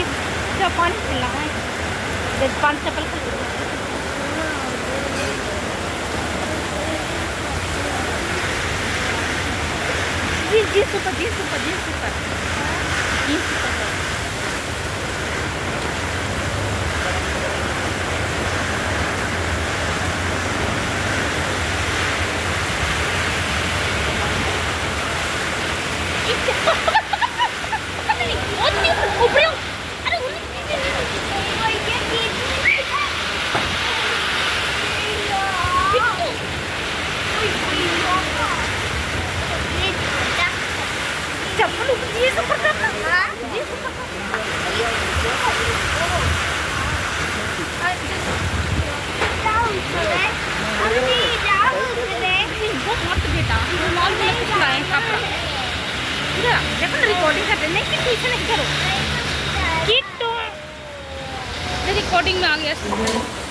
उसके पानी पिला है। पानी जी जी सुपर जी सुपर जी सुपर। जी सुपर। जीन्स ऊपर मत बेटा मॉल में कुछ लाए कपड़ा इधर देखो ना रिकॉर्डिंग करते नहीं कि पीछे नहीं करो किट्टू रिकॉर्डिंग में आ गया